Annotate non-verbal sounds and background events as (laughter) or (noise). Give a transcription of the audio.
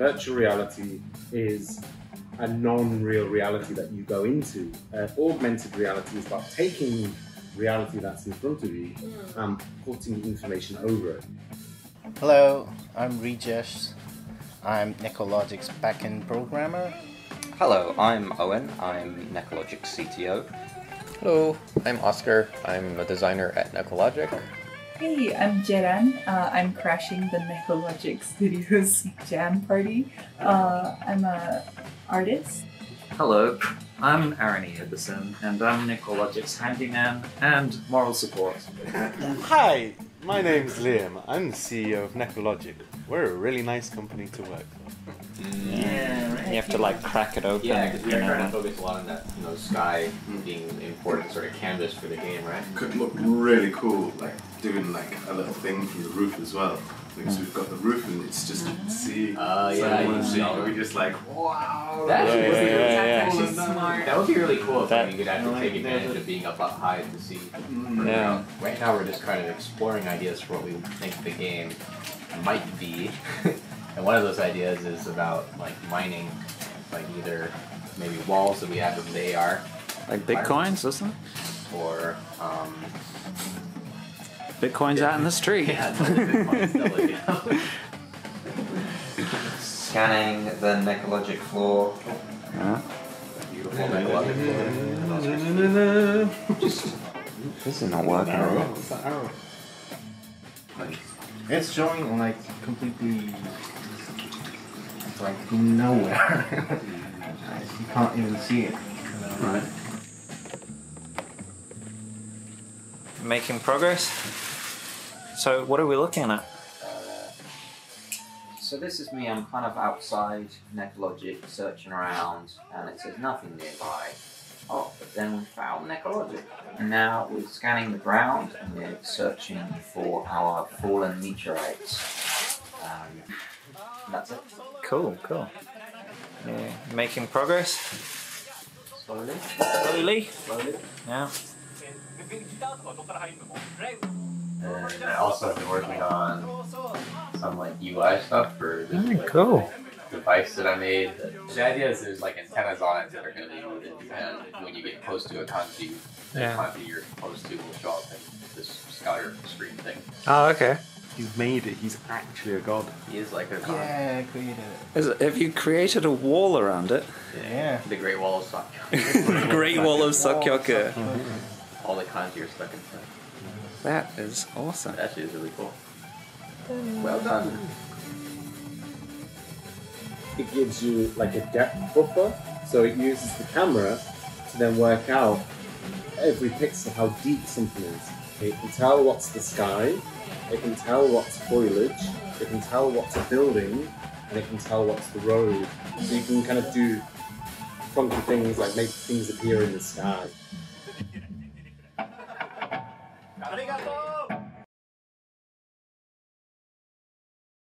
Virtual reality is a non-real reality that you go into. Uh, augmented reality is about taking reality that's in front of you and putting information over it. Hello, I'm Regesh. I'm NekoLogic's backend programmer. Hello, I'm Owen. I'm NekoLogic's CTO. Hello, I'm Oscar. I'm a designer at NekoLogic. Hey, I'm Jeran. Uh, I'm crashing the NekoLogic Studios (laughs) jam party. Uh, I'm a artist. Hello, I'm Aaron Ibbison, and I'm NekoLogic's handyman and moral support. Hi, my name's Liam. I'm the CEO of NekoLogic. We're a really nice company to work for. Yeah, You have to like crack it open. Yeah, because we you are know. trying to focus a lot on that, you know, sky being the important sort of canvas for the game, right? could look really cool, like doing like a little thing from the roof as well. Because we've got the roof and it's just you can see. Uh, so yeah, you you see, know. we're just like, wow. That Yeah, yeah, would be yeah, really cool. smart. That would be really cool if That- you could actually Like, take there's advantage a- of being up, up high to see. further Yeah. Right now, we're just kind of exploring ideas for what we think of the game might be, (laughs) and one of those ideas is about like mining, like either maybe walls that we have with the AR, Like bitcoins, isn't it? or um, Bitcoins out in the street. (laughs) yeah, Bitcoin stuff like that. (laughs) Scanning the NekoLogic floor. Yeah. Beautiful NekoLogic Just. This is not working. It's showing like completely like nowhere. (laughs) you can't even see it. Right. Making progress. So, what are we looking at? So this is me. I'm kind of outside NekoLogic, searching around, and it says nothing nearby. Oh, but then we found NekoLogic. And now we're scanning the ground and we're searching for our fallen meteorites. Um, that's it. Cool, cool. Yeah, making progress. Slowly. Slowly. Slowly. Yeah. And I also have been working on some like UI stuff for this like, cool. device that I made. The idea is there's like antennas on it that are going to be moving, and when you get close to a kanji, the Yeah. kanji you're close to will show up in this sky screen thing. Oh, okay. He's made it. He's actually a god. He is like a god. Yeah, I created it. Is it, have you created a wall around it? Yeah. The Great Wall of Sakya. (laughs) Great Wall of Sakyoka. (laughs) All the kanji are stuck inside. That is awesome. That actually is really cool. Well done. It gives you like a depth buffer, so it uses the camera to then work out every pixel how deep something is. It can tell what's the sky, it can tell what's foliage, it can tell what's a building, and it can tell what's the road. So you can kind of do funky things like make things appear in the sky.